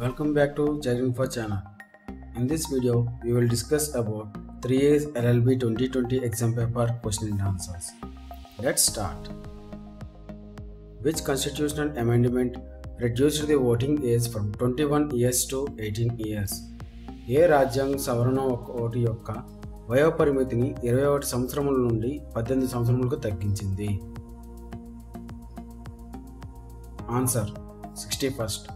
Welcome back to Info channel. In this video, we will discuss about 3A's LLB 2020 exam paper question and answers. Let's start. Which constitutional amendment reduced the voting age from 21 years to 18 years? ఏ రాజ్యాంగ సవరణ ఒకటి యొక్క వయోపరిమితిని ఇరవై ఒకటి సంవత్సరముల నుండి పద్దెనిమిది సంవత్సరములకు తగ్గించింది answer sixty first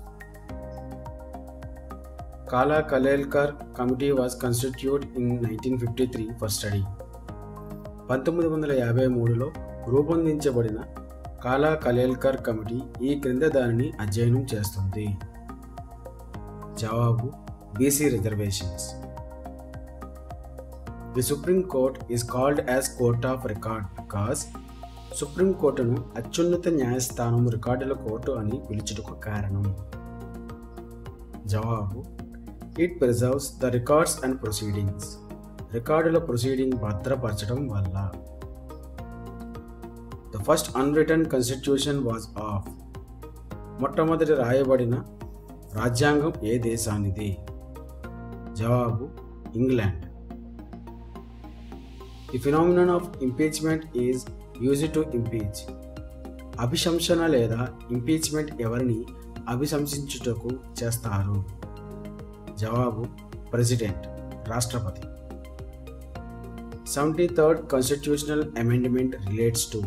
Kaka Kalelkar committee was constitute in nineteen fifty three for study పంతొమ్మిది వందల యాభై మూడులో రూపొందించబడిన కాలా కలేల్కర్ కమిటీ ఈ క్రింద దానిని అధ్యయనం చేస్తుంది. జవాబు BC reservations the supreme court is called as court of record because supreme కోర్టును అత్యున్నత న్యాయస్థానం రికార్డుల కోర్టు అని పిలుచుటకు కారణం. జవాబు it preserves the records and proceedings రికార్డుల ప్రొసీడింగ్ భద్రపరచడం వల్ల. The first unwritten constitution was of మొట్టమొదటి రాయబడిన రాజ్యాంగం ఏ దేశానిది? జవాబు England. The phenomenon of impeachment is use to impeach అభిశంసన లేదా ఇంపీచ్మెంట్ ఎవరిని అభిశంసించుటకు చేస్తారు? జవాబు ప్రెసిడెంట్ రాష్ట్రపతి. Seventy third constitutional amendment relates to.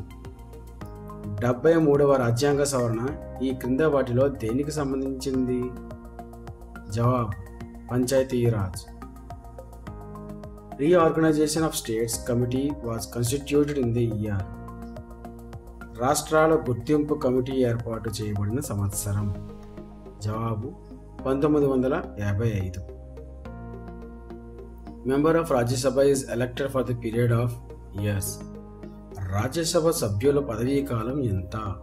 డెబ్బై మూడవ రాజ్యాంగ సవరణ ఈ క్రింద వాటిలో దేనికి సంబంధించింది? జవాబు Panchayati Raj reorganisation of states committee was constituted in the year. రాష్ట్రాల గుర్తింపు కమిటీ ఏర్పాటు చేయబడిన సంవత్సరం. జవాబు పంతొమ్మిది వందల యాభై ఐదు. Member of Rajya Sabha is elected for the period of years Rajya Sabha సభ్యుల పదవీ కాలం ఎంత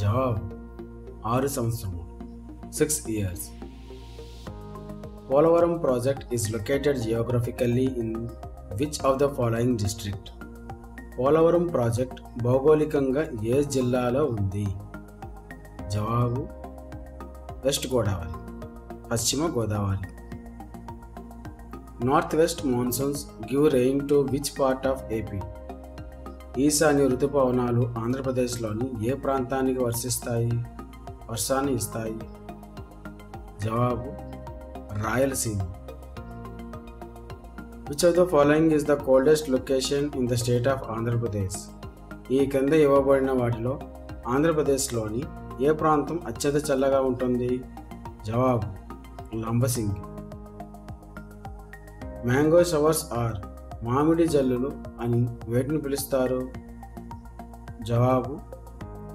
జవాబ్ ఆరు సంవత్సరములు. Six years Polavaram project is located geographically in which of the following district Polavaram project భౌగోళికంగా ఏ జిల్లాలో ఉంది? జవాబు వెస్ట్ గోదావరి పశ్చిమ Godavari. North west monsoons give rain to which part of AP? ఈశాన్య ఋతుపవనాలు ఆంధ్రప్రదేశ్లోని ఏ ప్రాంతానికి వర్షిస్తాయి? వర్షాన్ని ఇస్తాయి? జవాబు Rayalaseema. Which of the following is the coldest location in the state of Andhra Pradesh ఈ కింద ఇవ్వబడిన వాటిలో ఆంధ్రప్రదేశ్లోని ఏ ప్రాంతం అత్యంత చల్లగా ఉంటుంది? జవాబు లంబసింగి మ్యాంగో షవర్స్ ఆర్ మామిడి జల్లులు అని వేటిని పిలుస్తారు? జవాబు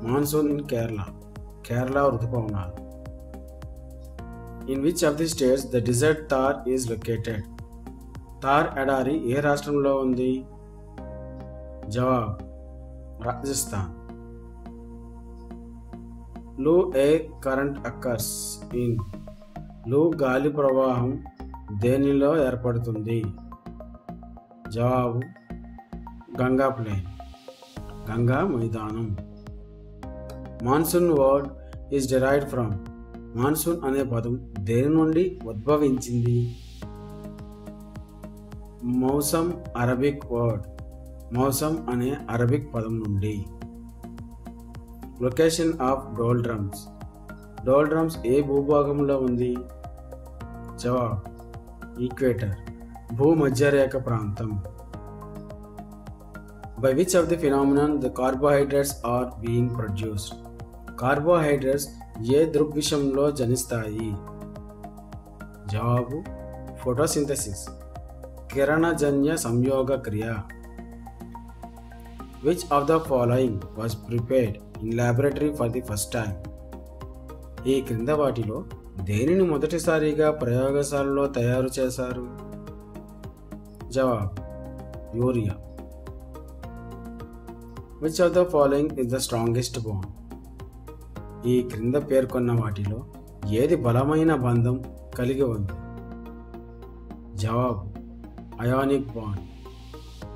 మాన్సూన్ ఇన్ కేరళ కేరళ ఋతుపవనాలు in which of the states the desert Thar is located? Thar ఎడారి ఏ రాష్ట్రంలో ఉంది? జవాబ్ రాజస్థాన్. లూ ఏ కరెంట్ అక్కర్స్ ఇన్ లో గాలి ప్రవాహం దేనిలో ఏర్పడుతుంది? జవాబు గంగా ప్లేన్ గంగా మైదానం. Monsoon word is derived from monsoon అనే పదం దేని నుండి ఉద్భవించింది? మౌసం అరబిక్ వర్డ్ మౌసం అనే అరబిక్ పదం నుండి. Location of doldrums doldrums ఏ భూభాగంలో ఉంది? జవాబ్ ఈక్వేటర్ భూమధ్యరేఖ ప్రాంతం. By which of the phenomenon the carbohydrates are being produced carbohydrates ఏ దృగ్విషంలో జనిస్తాయి? జవాబు ఫోటోసింథసిస్ కిరణజన్య సంయోగ క్రియ. Which of the following was prepared in laboratory for the first time ఈ క్రింద వాటిలో దేనిని మొదటిసారిగా ప్రయోగశాలలో తయారు చేశారు? జవాబ్ urea. Which of the following is the strongest bond ఈ క్రింద పేర్కొన్న వాటిలో ఏది బలమైన బంధం కలిగి ఉంది? జవాబు అయానిక్ బాండ్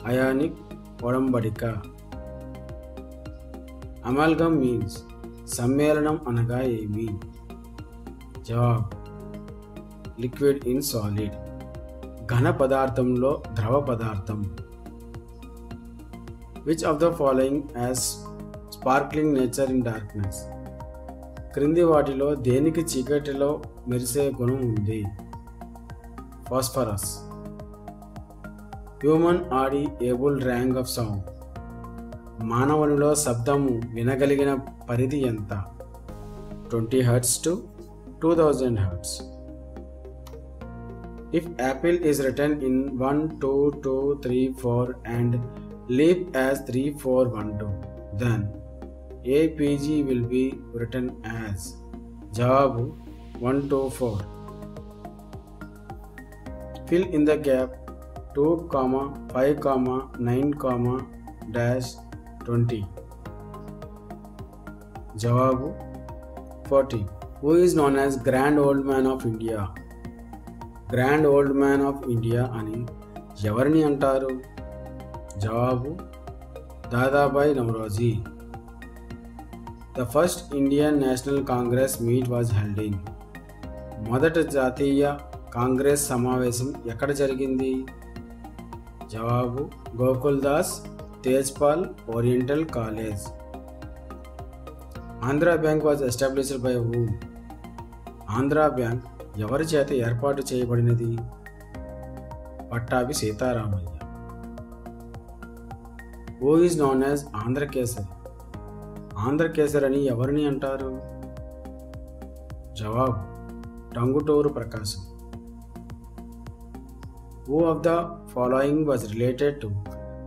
అయానిక్ ఒడంబడిక. అమాల్గమ్ మీన్స్ సమ్మేళనం అనగా ఏమి? జవాబ్. Liquid in solid. ఘన పదార్థంలో ద్రవ పదార్థం. Which of the following as sparkling nature in darkness క్రింది వాటిలో దేనికి చీకటిలో మెరిసే గుణం ఉంది? Phosphorus human audible range of sound మానవునిలో శబ్దము వినగలిగిన పరిధి ఎంత twenty hertz to two thousand hertz if apple is written in one two two three four and leap as three four one two then APG will be return as జవాబు one two four fill in the gap two comma five comma nine comma dash 20. జవాబు 40. Who is known as grand old man of India grand old man of India అని ఎవరిని అంటారు? జవాబు Dadabhai Naoroji. The first Indian National Congress meet was held in మొదటి జాతీయ కాంగ్రెస్ సమావేశం ఎక్కడ జరిగింది? జవాబు Gokul Das Tejpal oriental college Andhra bank was established by whom Andhra bank ఎవరి చేత ఏర్పాటు చేయబడినది? Pattabhi Sitaramayya. Who is known as Andhra Kesari Andhra Kesari అని ఎవరిని అంటారు? జవాబు Tanguturi Prakasam. Who of the following was related to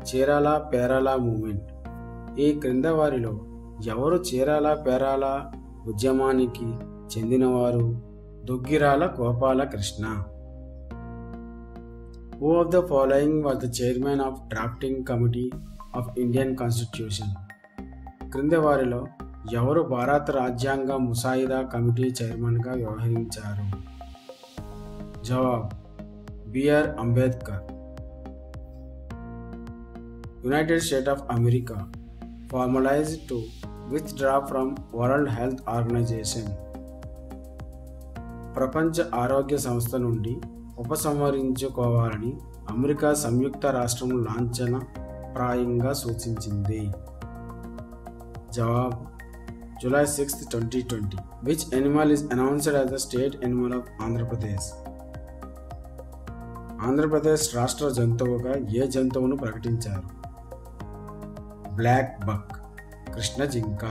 Chirala Perala movement. ఈ క్రింద వారిలో ఎవరు చీరాల పేరాల ఉద్యమానికి చెందినవారు? Duggirala Gopalakrishna. Who of the following was the chairman of drafting committee of Indian constitution క్రింద వారిలో ఎవరు భారత రాజ్యాంగ ముసాయిదా కమిటీ చైర్మన్గా వ్యవహరించారు? జవాబ్ BR Ambedkar. United State of America formalize to withdraw from World Health Organization ప్రపంచ ఆరోగ్య సంస్థ నుండి ఉపసంహరించుకోవాలని అమెరికా సంయుక్త రాష్ట్రం లాంఛన ప్రాయంగా సూచించింది. జవాబ్ July sixth twenty twenty. Which animal is announced as the state animal of Andhra Pradesh Andhra Pradesh రాష్ట్ర జంతువుగా ఏ జంతువును ప్రకటించారు? బ్లాక్ బక్ కృష్ణ జింక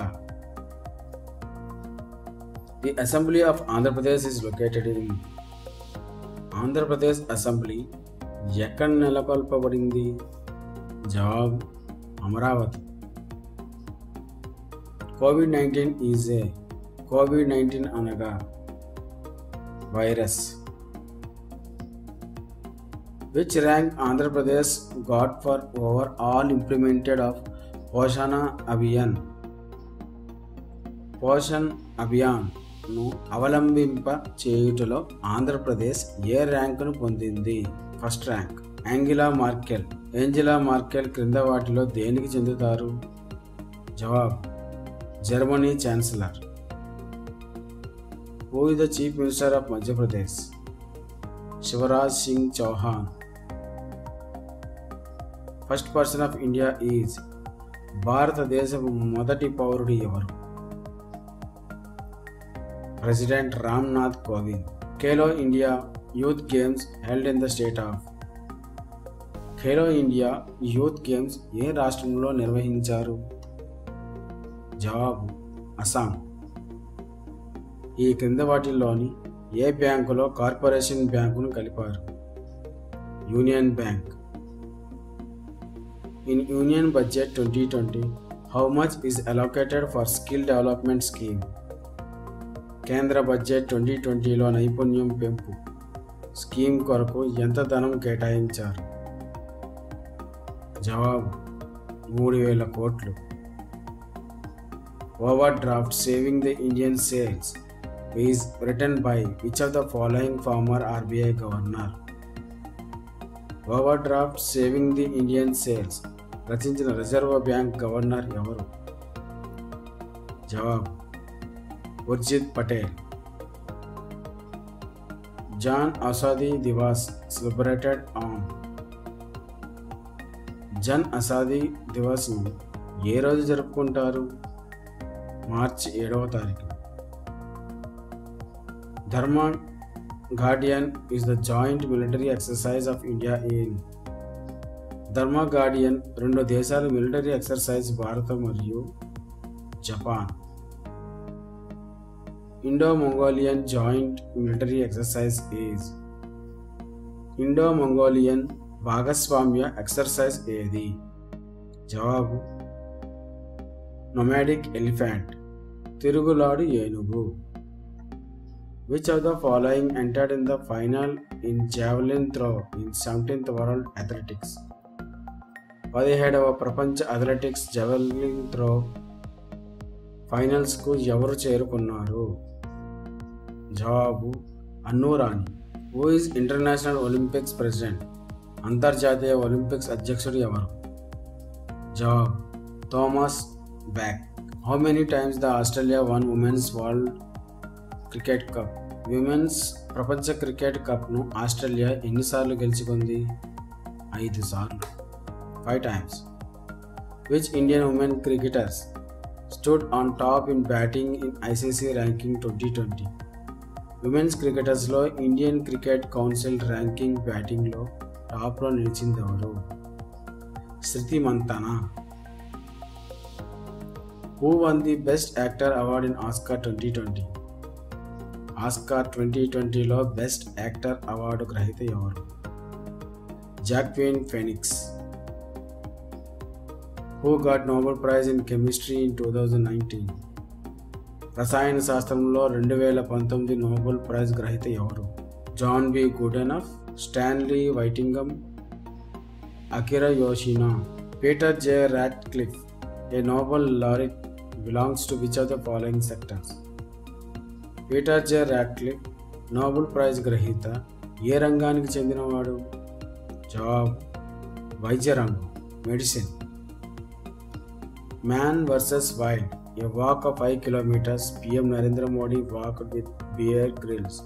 the assembly of Andhra Pradesh is located in Andhra Pradesh assembly ఎక్కడ నెలకొల్పబడింది జవాబ్ Amaravati Covid nineteen is a Covid nineteen అనగా virus which rank Andhra Pradesh got for overall implemented of Poshan Abhiyan. Poshan అభియాన్ను అవలంబింప చేయుటలో Andhra Pradesh ఏ ర్యాంకును పొందింది? First rank. Angela Merkel. Angela Merkel క్రింద వాటిలో దేనికి చెందుతారు? జవాబ్. Germany chancellor. Who the chief minister of Madhya Pradesh. Shivraj Singh Chouhan. First person of India is భారతదేశపు మొదటి పౌరుడు ఎవరు? President Ramnath Kovind. Khelo India youth games held in the state of Khelo India youth games ఏ రాష్ట్రంలో నిర్వహించారు? జవాబు అస్సాం. ఈ క్రింద వాటిల్లోని ఏ బ్యాంకులో కార్పొరేషన్ బ్యాంకును కలిపారు? Union bank. In union budget twenty twenty how much is allocated for skill development scheme కేంద్ర budget twenty ట్వంటీలో నైపుణ్యం పెంపు. స్కీమ్ కొరకు ఎంత ధనం కేటాయించారు? జవాబు మూడు వేల కోట్లు. Overdraft saving the Indian sales is written by which of the following former RBI governor overdraft saving the Indian sales రచించిన రిజర్వ్ బ్యాంక్ గవర్నర్ ఎవరు? జవాబు Urjit Patel. Jan Aushadhi Diwas celebrated on. Jan Aushadhi దివాస్ను ఏ రోజు జరుపుకుంటారు? మార్చి ఏడవ తారీఖు. Dharma guardian is the joint military exercise of India in Dharma guardian రెండు దేశాల మిలిటరీ ఎక్సర్సైజ్ భారత మరియు Japan. Indo Mongolian joint military exercise age. Indo Mongolian భాగస్వామ్య ఎక్సర్సైజ్ ఏది? జవాబు నొమాడిక్ ఎలిఫెంట్ తిరుగులాడు ఏనుగు. Which of the following entered in the final in javelin throw in seventeenth World Athletics పదిహేడవ ప్రపంచ అథ్లెటిక్స్ జవెలింగ్ త్రో ఫైనల్స్కు ఎవరు చేరుకున్నారు? జవాబు Annu Rani. Who is International Olympics president? అంతర్జాతీయ ఒలింపిక్స్ అధ్యక్షుడు ఎవరు? జవాబ్ Thomas Bach. How many times the Australia won women's world cricket cup? Women's ప్రపంచ క్రికెట్ కప్ను ఆస్ట్రేలియా ఎన్నిసార్లు గెలుచుకుంది? ఐదు సార్లు. Five times which Indian women cricketers stood on top in batting in ICC ranking twenty twenty women's క్రికెటర్స్లో Indian cricket council ranking బ్యాటింగ్లో టాప్లో నిలిచింది ఎవరు Smriti Mandhana who won the best actor award in Oscar twenty twenty Oscar twenty ట్వంటీలో best actor award గ్రహీత ఎవరు Joaquin Phoenix who got Nobel prize in chemistry in two thousand nineteen రసాయన శాస్త్రంలో రెండు వేల పంతొమ్మిది నోబెల్ ప్రైజ్ గ్రహీత ఎవరు? John B Goodenough Stanley Whittingham Akira Yoshino Peter J Ratcliffe a Nobel laureate belongs to which of the following sectors Peter J Ratcliffe Nobel prize గ్రహీత ఏ రంగానికి చెందినవాడు? జాబ్. వైద్య రంగం medicine. Man versus Wild a walk of five kilometres PM Narendra Modi walk with Bear Grylls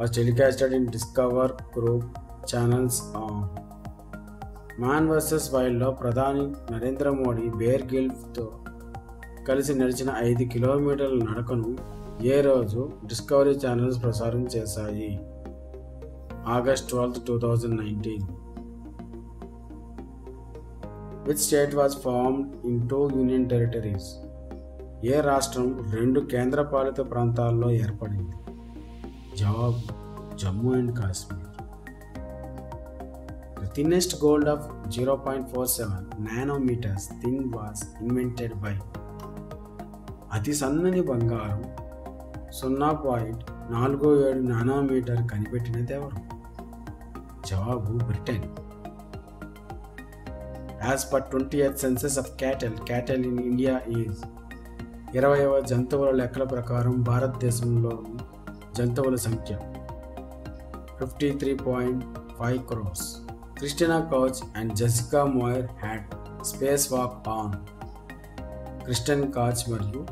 was telecasted in Discovery group channels on. Man versus వైల్డ్లో ప్రధాని Narendra Modi bear గిల్ఫ్తో కలిసి నడిచిన ఐదు కిలోమీటర్ల నడకను ఏ రోజు డిస్కవరీ ఛానల్స్ ప్రసారం చేశాయి? August twelfth two thousand nineteen. Which state was formed in two union territories ఏ రాష్ట్రం రెండు కేంద్రపాలిత ప్రాంతాల్లో ఏర్పడింది? జవాబ్ Jammu and Kashmir. The thinnest gold of zero point four seven nanometres thing was invented by అతి సన్నని బంగారం సున్నా పాయింట్ నాలుగు ఏడు నానోమీటర్ కనిపెట్టినది ఎవరు? జవాబు Britain. As per twenty eighth census of cattle cattle in India is ఇరవైవ జంతువుల లెక్కల ప్రకారం భారతదేశంలో జంతువుల సంఖ్య fifty three point five crores Christina Koch and Jessica Meir had space walk on Christina Koch మరియు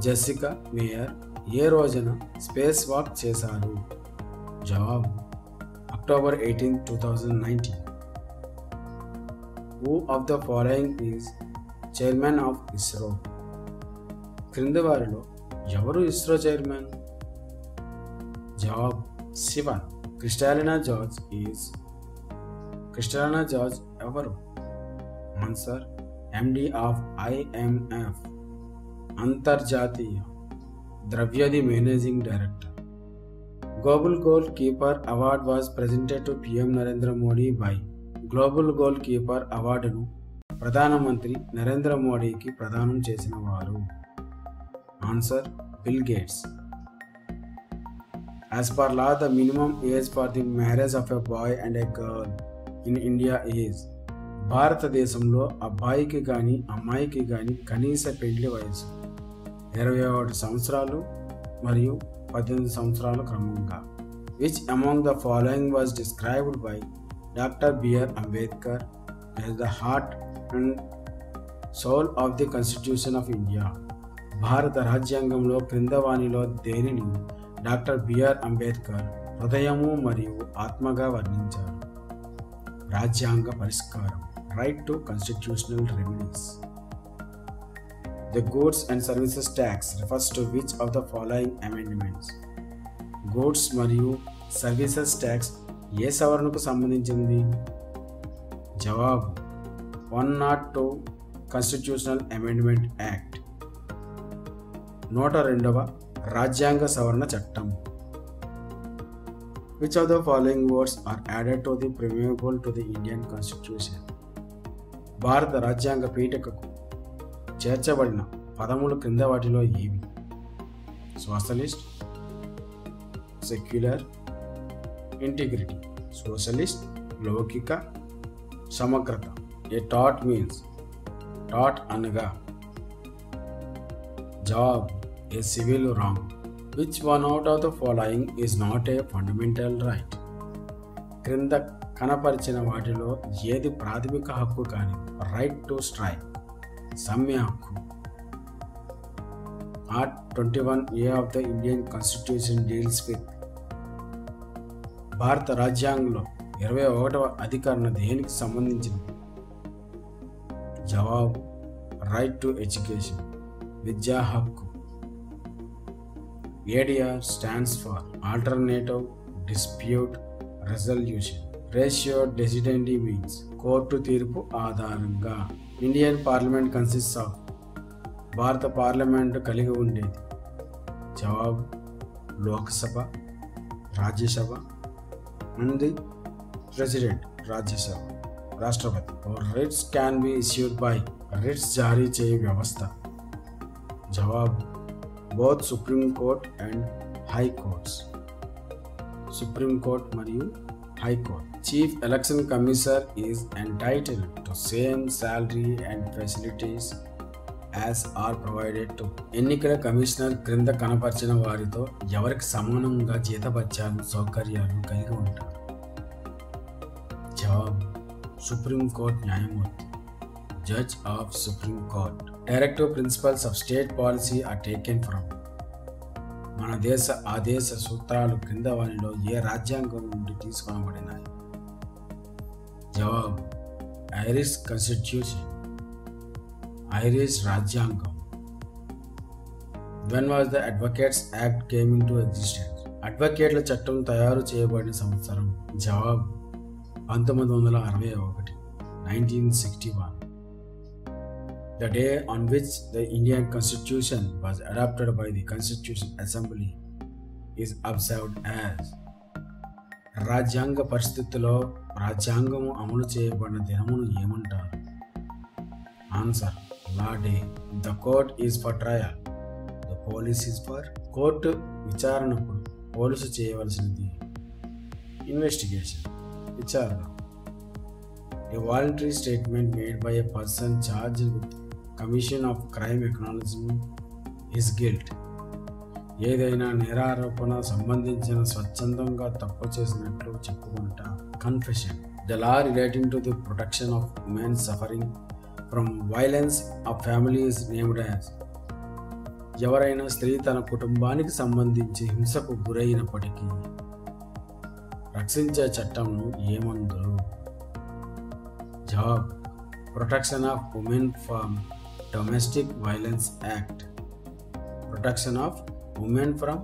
జెసికా మేయర్ ఏ రోజున స్పేస్ వాక్ చేశారు? జవాబు October eighteen two thousand nineteen who of the following is chairman of ISRO క్రింది వారిలో ఎవరు ISRO chairman Jawab Sivan Kristalina George is Kristalina George ఎవరు? Answer MD of IMF అంతర్జాతీయ ద్రవ్యది managing director global goalkeeper award was presented to PM Narendra Modi by global goalkeeper అవార్డును ప్రధానమంత్రి నరేంద్ర మోడీకి ప్రదానం చేసిన వారు. Answer Bill Gates. As per law the minimum age for the marriage of a boy and a girl in India age భారతదేశంలో అబ్బాయికి కానీ అమ్మాయికి కానీ కనీస పెళ్ళి వయసు ఇరవై ఒకటి సంవత్సరాలు మరియు పద్దెనిమిది సంవత్సరాలు క్రమంగా. Which among the following was described by doctor B R Ambedkar as the heart and soul of the constitution of India భారత రాజ్యాంగంలో క్రింద వాణిలో దేనిని డాక్టర్ బిఆర్ అంబేద్కర్ హృదయము మరియు ఆత్మగా వర్ణించారు. రాజ్యాంగ పరిష్కారం right to constitutional remedies the goods and services tax refers to which of the following amendments goods మరియు సర్వీసెస్ ట్యాక్స్ ఏ సవరణకు సంబంధించింది? జవాబు one not two constitutional amendment act. నూట రెండవ రాజ్యాంగ సవరణ చట్టం. Which of the following words are added to the preamble to the Indian constitution భారత రాజ్యాంగ పీఠకకు చేర్చబడిన పదములు క్రింద వాటిలో ఏవి? సోషలిస్ట్ సెక్యులర్ ఇంటిగ్రిటీ సోషలిస్ట్ లౌకిక సమగ్రత. ఏ టాట్ మీన్స్ టాట్ అనగా job a civil wrong which one out of the following is not a fundamental right క్రింద కనపరిచిన వాటిలో ఏది ప్రాథమిక హక్కు కానీ రైట్ టు స్ట్రైక్ సమ్మె హక్కు. Art twenty one A of the Indian constitution deals with భారత రాజ్యాంగంలో ఇరవై ఒకటవ అధికరణ దేనికి సంబంధించింది జవాబు? రైట్ టు ఎడ్యుకేషన్ విద్యా హక్కు. ADR stands for alternative dispute resolution ratio decidendi means court తీర్పు ఆధారంగా. ఇండియన్ పార్లమెంట్ కన్సిస్ట్ ఆఫ్ భారత పార్లమెంట్ కలిగి ఉండేది. జవాబు Lok Sabha Rajya Sabha and the president Rajya Sabha రాష్ట్రపతి writs can be issued by writs జారీ చేయు వ్యవస్థ జవాబు both Supreme Court and High Courts Supreme Court మరియు High Court chief election commissioner is entitle to same salary and facilities as are provided to ఎన్నికల commissioner క్రింద కనపరిచిన వారితో ఎవరికి సమానంగా జీతపత్యాలు సౌకర్యాలు కలిగి ఉంటారు? జవాబు సుప్రీం కోర్ట్ న్యాయమూర్తి judge of Supreme Court. Directive principles of state policy are taken from. మన దేశ ఆదేశ సూత్రాలు క్రింద వారిలో ఏ రాజ్యాంగం నుండి తీసుకొనబడినాయి? జవాబు ఐరిష్ కాన్స్టిట్యూషన్. ఐరిష్ రాజ్యాంగం. When was the advocates act came into existence అడ్వకేట్ల చట్టం తయారు చేయబడిన సంవత్సరం. జవాబు పంతొమ్మిది వందల అరవై ఒకటి nineteen sixty one the day on which the Indian constitution was adopted by the constituent assembly is observed as రాజ్యాంగ పరిస్థితిలో రాజ్యాంగము అమలు చేయబడిన దినమును ఏమంటారు? Answer law the court is for trial. The police is for court విచారణకు police చేయవలసినది. Investigation విచారణ. A voluntary statement made by a person charge with commission of crime acknowledging his guilt ఏదైనా నేరారోపణ సంబంధించిన స్వచ్ఛందంగా తప్పు చేసినట్లు చెప్పుకుంటా. Confession the law relating to the protection of women suffering from violence a families named as ఎవరైనా స్త్రీ తన కుటుంబానికి సంబంధించి హింసకు గురైనప్పటికీ రక్షించే చట్టంను ఏమందరు job protection of women from domestic violence act. Protection of women from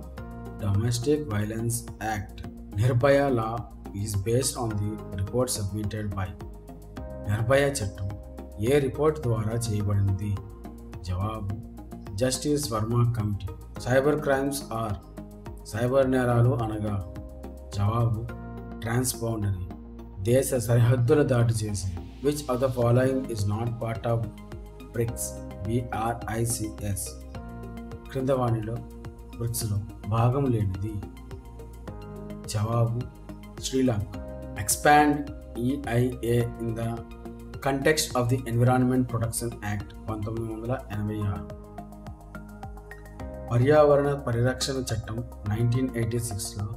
domestic violence act. Nirbhaya law is based on the report submitted by. Nirbhaya చట్టం. ఏ రిపోర్ట్ ద్వారా చేయబడింది? జవాబు justice Verma committee. Cyber crimes are cyber నేరాలు అనగా జవాబు transboundary. దేశ సరిహద్దులు దాటి చేసి which of the following is not part of BRICS B R I C S క్రింద వాణిలో బ్రిక్స్లో భాగం లేనిది. జవాబు Sri Lanka. Expand EIA in the context of the environment protection act పంతొమ్మిది వందల ఎనభై ఆరు. పర్యావరణ పరిరక్షణ చట్టం నైన్టీన్ ఎయిటీ సిక్స్లో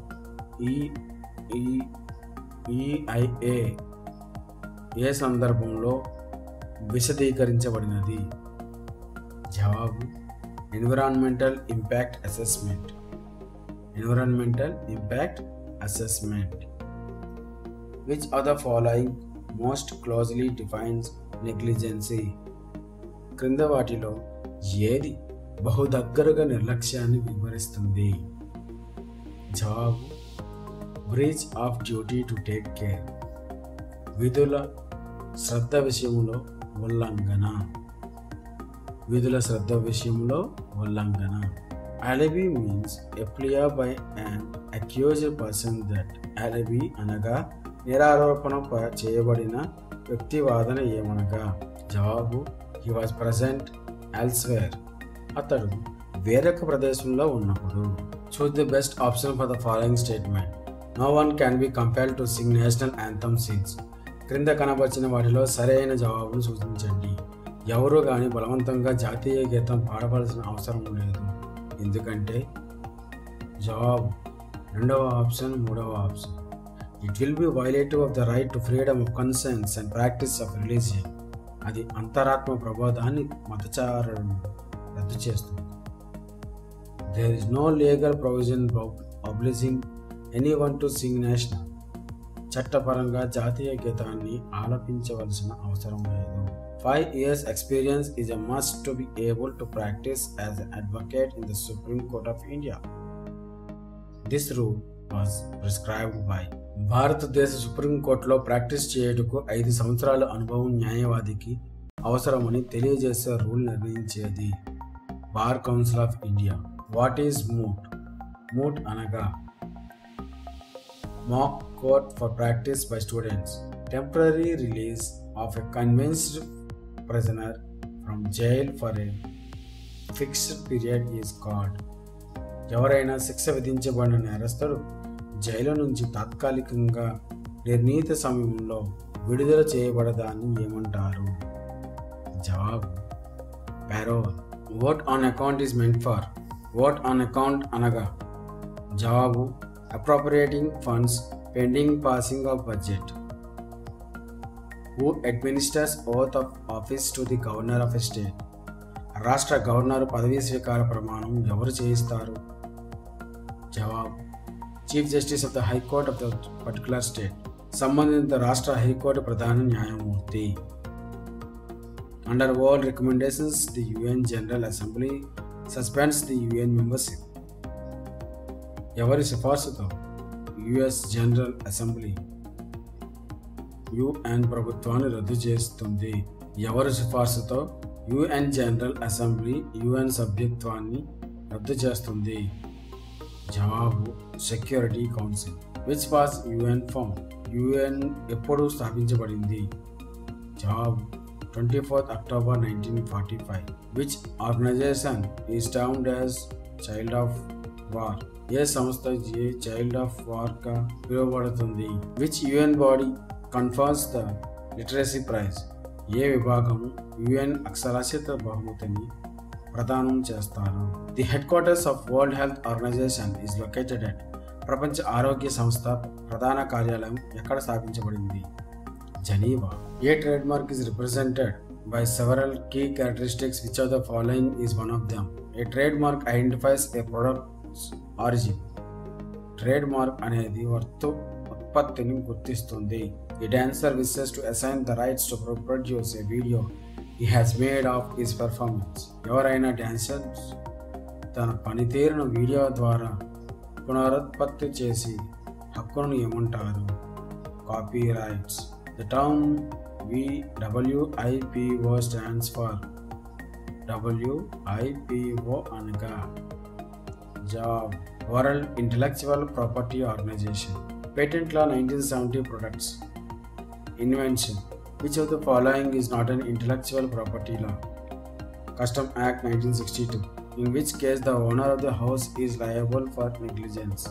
ఈ ఈ ఈఐఏ ఏ సందర్భంలో విశదీకరించబడినది? జవాబు environmental impact assessment environmental impact assessment which are the following most closely defines negligency క్రింద వాటిలో ఏది బహు దగ్గరగా నిర్లక్ష్యాన్ని వివరిస్తుంది? Job breach of duty to take care విధుల శ్రద్ధ విషయంలో ఉల్లంఘన. విధుల శ్రద్ధ విషయంలో ఉల్లంఘన. Alibi means a plea by and accuse person that alibi అనగా నిరారోపణ చేయబడిన వ్యక్తి వాదన ఏమనగా? జవాబు హీ వాజ్ ప్రజెంట్ ఎల్స్వేర్ అతడు వేరొక ప్రదేశంలో ఉన్నప్పుడు choose the best option for the following statement no one can be compared to sing national anthem scenes క్రింద కనబరిచిన వాటిలో సరైన జవాబును సూచించండి. ఎవరు కానీ బలవంతంగా జాతీయ గీతం పాడవలసిన అవసరం లేదు. ఎందుకంటే జవాబు రెండవ ఆప్షన్ మూడవ option. It will be violative of the right to freedom of conscience and practice of religion అది అంతరాత్మ ప్రబోధాన్ని మతచారులను రద్దు చేస్తుంది. There is no legal provision publishing any one to sing national చట్టపరంగా జాతీయ గీతాన్ని ఆలపించవలసిన అవసరం లేదు. Five years experience is a must to be able to practice as an advocate in the Supreme Court of India this rule was prescribed by భారతదేశ సుప్రీంకోర్టులో practice చేయుటకు ఐదు సంవత్సరాల అనుభవం న్యాయవాదికి అవసరమని తెలియజేసే రూల్ నిర్ణయించేది. Bar Council of India. What is moot? Moot అనగా mock court for practice by students. Temporary release of a convinced prisoner from jail for a fixed period is called. ఎవరైనా శిక్ష విధించబడిన నేరస్తుడు జైలు నుంచి తాత్కాలికంగా నిర్ణీత సమయంలో విడుదల చేయబడదాన్ని ఏమంటారు? జవాబు parole vote on account is meant for vote on account అనగా జవాబు appropriating funds pending passing of budget who administers oath of office to the governor of state రాష్ట్ర గవర్నర్ పదవీ స్వీకార ప్రమాణం ఎవరు చేయిస్తారు? జవాబు chief justice of the high court of the particular state సంబంధిత రాష్ట్ర హైకోర్టు ప్రధాన న్యాయమూర్తి. Under world recommendations the UN General Assembly suspends the UN membership ఎవరి సిఫార్సుతో యుఎస్ జనరల్ అసెంబ్లీ యుఎన్ ప్రభుత్వాన్ని రద్దు చేస్తుంది? ఎవరి సిఫార్సుతో యుఎన్ జనరల్ అసెంబ్లీ యుఎన్ సభ్యత్వాన్ని రద్దు చేస్తుంది? జవాబు security council. Which was UN form UN ఎప్పుడు స్థాపించబడింది? జవాబు twenty fourth October nineteen forty five. Which organization is termed as child of war ఏ సంస్థ ఏ చైల్డ్ ఆఫ్ వార్గా పిలువబడుతుంది? Which UN body confirms the literacy prize ఏ విభాగం యుఎన్ అక్షరాస్యత బహుమతిని ప్రదానం చేస్తారు the headquarters of world health organization is located at ప్రపంచ ఆరోగ్య సంస్థ ప్రధాన కార్యాలయం ఎక్కడ స్థాపించబడింది? Geneva. A trade mark is represented by several key characteristics which of the following is one of of a trade mark identifies a product's origin trade mark అనేది వర్తు ఉత్పత్తిని గుర్తిస్తుంది. ఈ dancer wishes to assign the rights to produce a video he has made of his performance ఎవరైనా dancers తన పనితీరును video ద్వారా పునరుత్పత్తి చేసి హక్కును ఏమంటారు? Copyrights the term W I P O stands for WIPO అనగా job world intellectual property organization patent law nineteen seventy products invention which of the following is not an intellectual property law custom act nineteen sixty two in which case the owner of the house is liable for negligence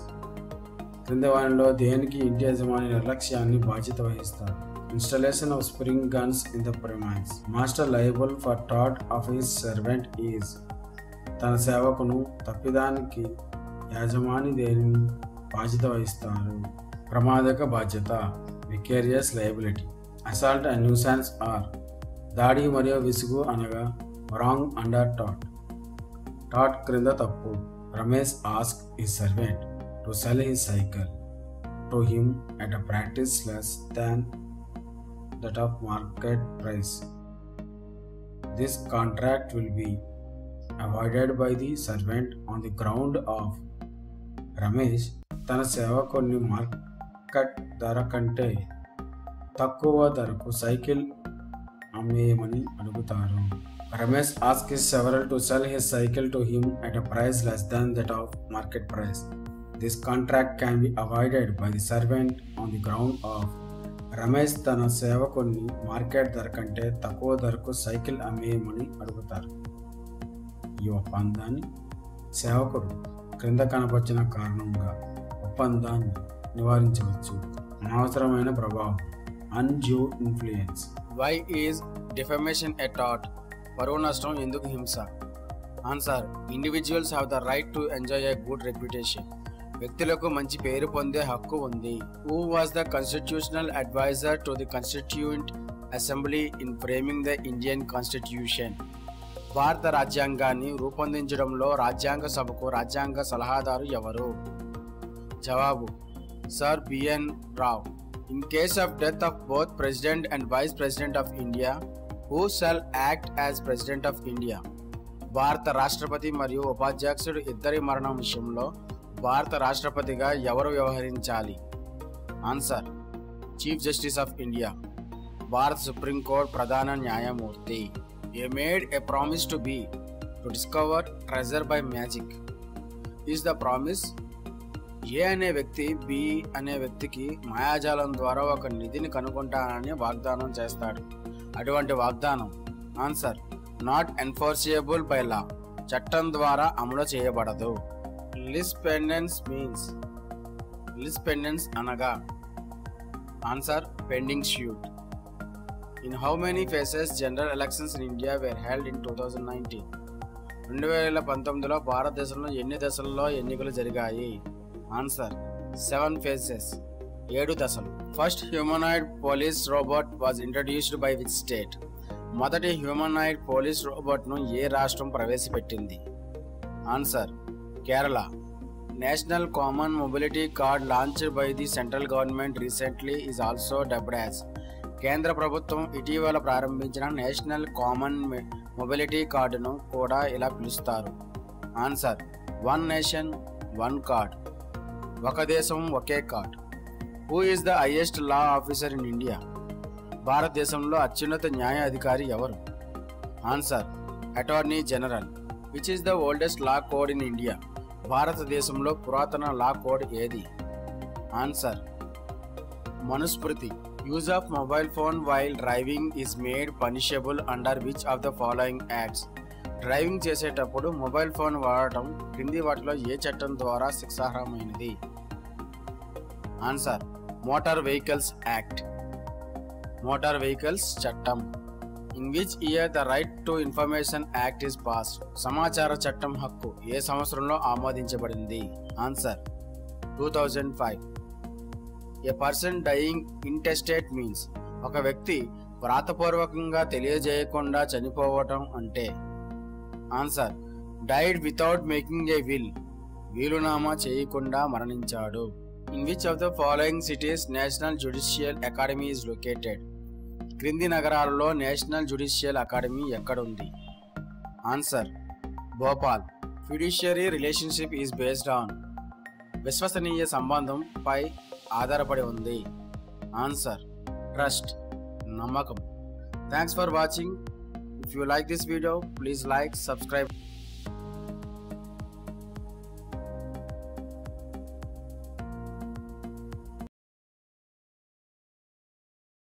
క్రింద వారంలో దేనికి ఇంటి యజమాని నిర్లక్ష్యాన్ని బాధ్యత వహిస్తారు? Installation of spring guns in the premises master liable for taught of his servant is తన సేవకును తప్పిదానికి యజమాని దేనిని బాధ్యత వహిస్తారు? ప్రమాదక బాధ్యత vicarious liability assault and nuisance or దాడి మరియు విసుగు అనగా రాంగ్ అండర్ టాట్ టాట్ క్రింద తప్పు రమేష్ ఆస్క్ ఈ servant to sell his cycle to him at a practice less than that of market price. This contract will be avoided by the servant on the ground of Ramesh తన సేవకుని market ధర కంటే తక్కువ ధరకు cycle అమ్మేయమని అడుగుతారు. Ramesh ask his servant to sell his cycle to him at a price less than that of market price this contract can be avoided by the servant on the ground of Ramesh తన సేవకుని market ధర కంటే తక్కువ ధరకు cycle అమ్మేయమని అడుగుతారు. ఈ ఒప్పందాన్ని సేవకుడు క్రింద కనపరిచిన కారణంగా ఒప్పందాన్ని నివారించవచ్చు. అనవసరమైన ప్రభావం. Undue influence why is defamation a taught పరువు నష్టం ఎందుకు హింస answer individuals have the right to enjoy a good reputation వ్యక్తులకు మంచి పేరు పొందే హక్కు ఉంది. Who was the constitutional adviser to the constituent assembly in framing the Indian constitution భారత రాజ్యాంగాన్ని రూపొందించడంలో రాజ్యాంగ సభకు రాజ్యాంగ సలహాదారు ఎవరు? జవాబు sir B N Rau in case of death of both president and vice president of India who shall act as president of India భారత రాష్ట్రపతి మరియు ఉపాధ్యక్షుడు ఇద్దరి మరణం విషయంలో భారత రాష్ట్రపతిగా ఎవరు వ్యవహరించాలి? Answer chief justice of India భారత సుప్రీంకోర్టు ప్రధాన న్యాయమూర్తి A made a promise to B to discover treasure by magic is the promise A అనే వ్యక్తి బి అనే వ్యక్తికి మాయాజాలం ద్వారా ఒక నిధిని కనుగొంటానని వాగ్దానం చేస్తాడు. అటువంటి వాగ్దానం answer not enforceable by law చట్టం ద్వారా అమలు చేయబడదు. Lis pendens means lis pendens అనగా answer pending suit. In how many phases general elections in India were held in two thousand nineteen రెండు వేల పంతొమ్మిదిలో భారతదేశంలో ఎన్ని దశల్లో ఎన్నికలు జరిగాయి? ఆన్సర్. సెవెన్ ఫేజెస్ ఏడు దశలు. First humanoid police robot was introduced by which state మొదటి హ్యూమనాయిడ్ పోలీస్ రోబోట్ను ఏ రాష్ట్రం ప్రవేశపెట్టింది? Answer Kerala. National common mobility card launched by the central government recently is also dubbed as కేంద్ర ప్రభుత్వం ఇటీవల ప్రారంభించిన నేషనల్ కామన్ మొబిలిటీ కార్డును కూడా ఇలా పిలుస్తారు. Answer one nation one card ఒక దేశం ఒకే card. Who is the highest law officer in India భారతదేశంలో అత్యున్నత న్యాయ అధికారి ఎవరు? Answer attorney general which is the oldest law code in India భారతదేశంలో పురాతన లా కోడ్ ఏది? Answer Manusmriti use of mobile phone while driving is made punishable under which of the following acts driving చేసేటప్పుడు mobile phone వాడటం క్రింది వాటిలో ఏ చట్టం ద్వారా శిక్షార్హమైనది? Answer motor vehicles act. Motor vehicles చట్టం. In which year the right to information act is pass సమాచార చట్టం హక్కు ఏ సంవత్సరంలో ఆమోదించబడింది? Answer two thousand five. A person dying intestate means ఒక వ్యక్తి వ్రాతపూర్వకంగా తెలియజేయకుండా చనిపోవటం అంటే answer died without making a will వీలునామా చేయకుండా మరణించాడు. In which of the following cities national judicial academy is located క్రింది నగరాలలో నేషనల్ జ్యుడిషియల్ అకాడమీ ఎక్కడుంది? Answer Bhopal. Fiduciary relationship is based on విశ్వసనీయ సంబంధం పై ఆధారపడి ఉంది. ఆన్సర్ ట్రస్ట్ నమ్మకం. Thanks for watching If you like this video, please like, subscribe.